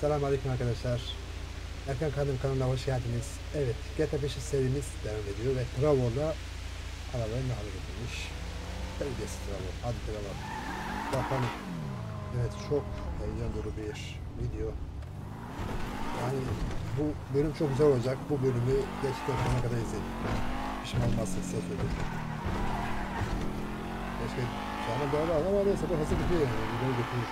Selamünaleyküm arkadaşlar. Erkan Kadim kanalına hoş geldiniz. Evet, GTA 5 serimiz devam ediyor ve Travo'da arabayı ne hale getirmiş. Belgesi Travo, hadi Travo. Bakalım. Evet, çok heyecan dolu bir video. Yani bu bölüm çok güzel olacak. Bu bölümü gerçekten sonuna kadar izleyin. Pişman olmazsın size söyleyeyim. Keşke sana doğru ama neyse bu hızlı bitiyor yani. Videoyu götürür.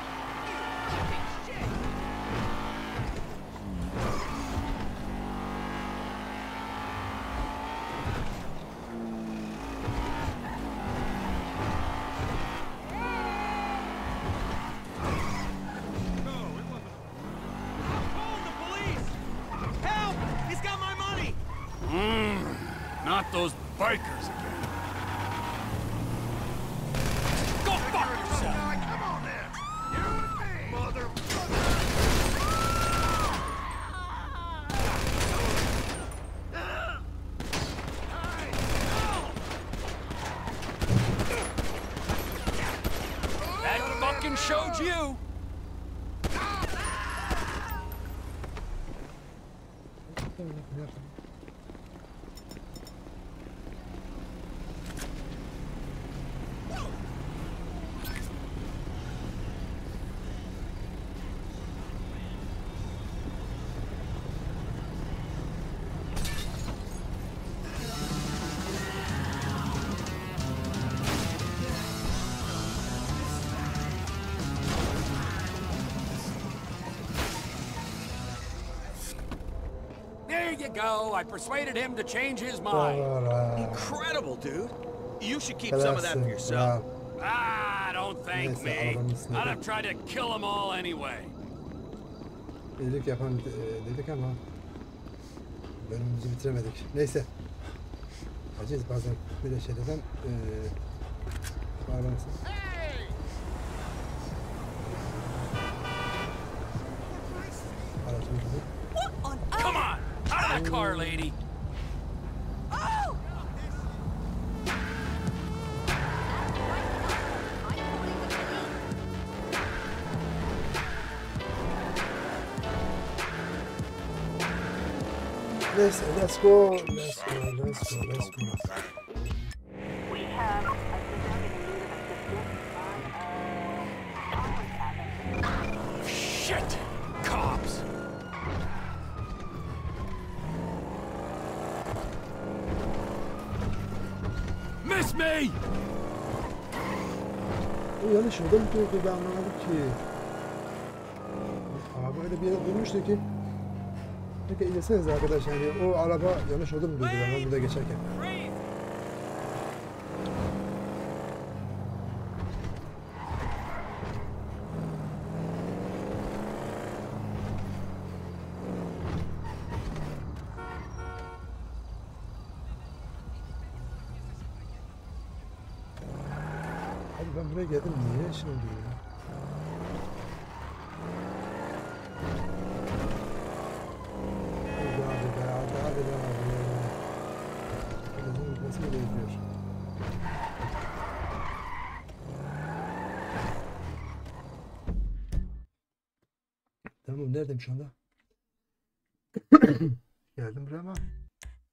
Not those bikers again. Go fuck yourself! Come on. That showed you! You go. I persuaded him to change his mind. Incredible, dude. You should keep some of that for yourself. Ah, don't thank Neyse, me. I'd have tried to kill them all anyway. İyilik yapan dedik ama bölümümüzü bitiremedik. Neyse. Aciz bazen böyle şeylerden e, arabanızı. Aracımızı. What on earth? Come on! The car, lady! Oh! Neyse let's go. Let's go. Let's go. Let's go. Miss me! Bu yanlış yolda mı durdu ben anlamadım ki. Abi öyle bir yere durmuştu ki. Peki izleseniz arkadaşlar yani o araba yanlış yolda mı durdu ben burada geçerken. Abi ben buraya geldim niye şimdi ya? Hadi abi. Tamam neredeyim şu anda? Geldim buraya ama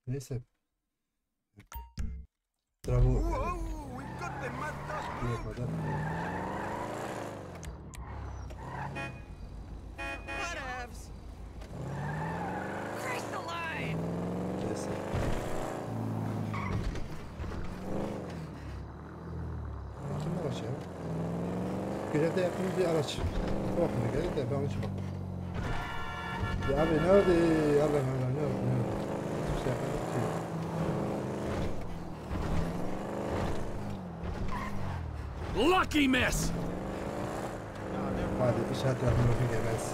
neyse. Bravo. Araç ya? Görevde yaptığımız bir araç. Bakmıyor gerek de ben onu çıkmam. Ya abi ne oldu? Allah Allah ne oldu? Ne oldu? Hiçbir şey yapmadık ki. Lucky miss! Hadi işaret yapmayı bakın gelmez.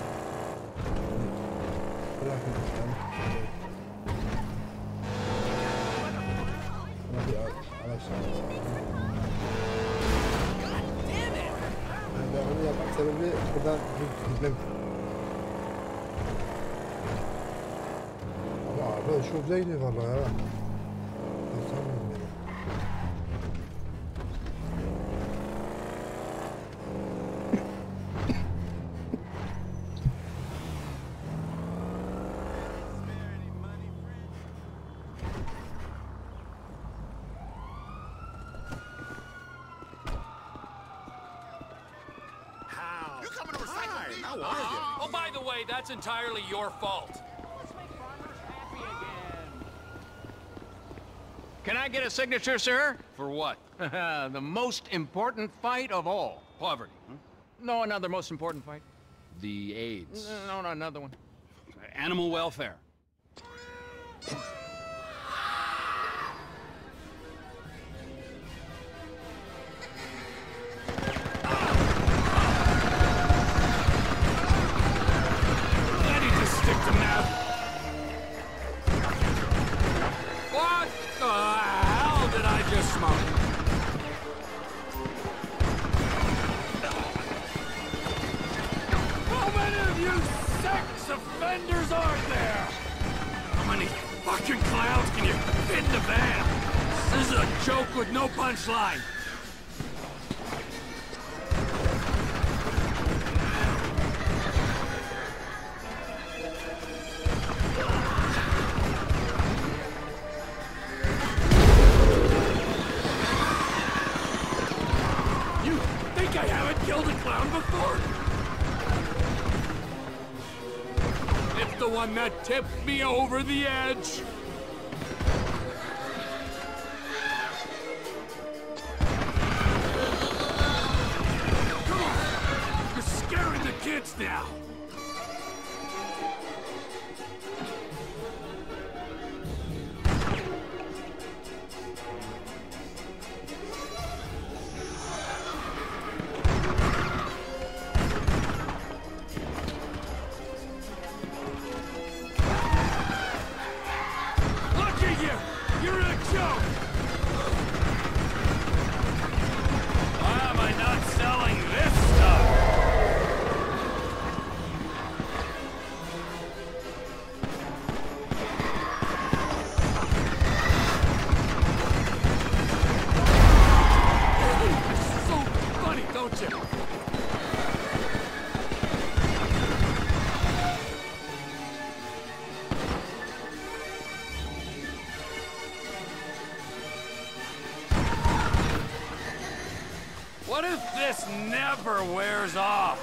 Bırakın lütfen. Hadi it! Ben onu yapmak sebebi buradan gitmem. Ama abi çok güzel gidiyor vallahi ya. Ben sanmıyorum beni. coming to recycle me? How are you? Oh, by the way, that's entirely your fault. Can I get a signature, sir? For what? the most important fight of all. Poverty. Hmm? No, another most important fight. The AIDS. No, no, another one. Animal welfare. sex offenders are there? How many fucking clowns can you fit in the van? This is a joke with no punchline. The one that tipped me over the edge. Come on! You're scaring the kids now. What if this never wears off?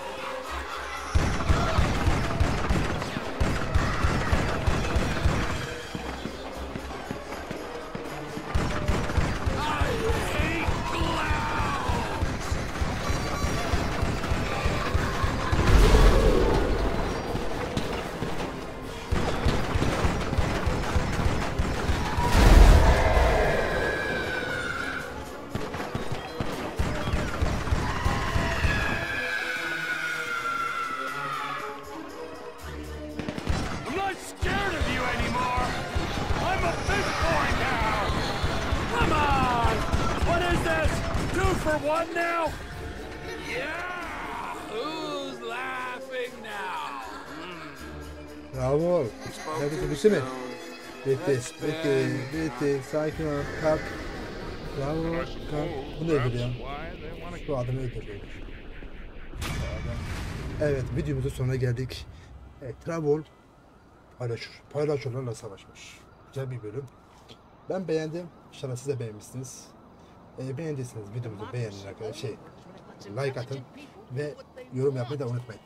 Bravo. Nerede bitti mi? Bitti. Bitti. Bitti. Sakin ol. Kalk. Bravo. Kalk. Bu nedir ya? Bu adamı öldürdü. Evet videomuzun sonuna geldik. Evet, Travol paylaşır. Paylaşırlarla savaşmış. Güzel bir bölüm. Ben beğendim. İnşallah siz de beğenmişsiniz. Ee, beğendiyseniz videomuzu beğenin arkadaşlar. Şey, like atın ve yorum yapmayı da unutmayın.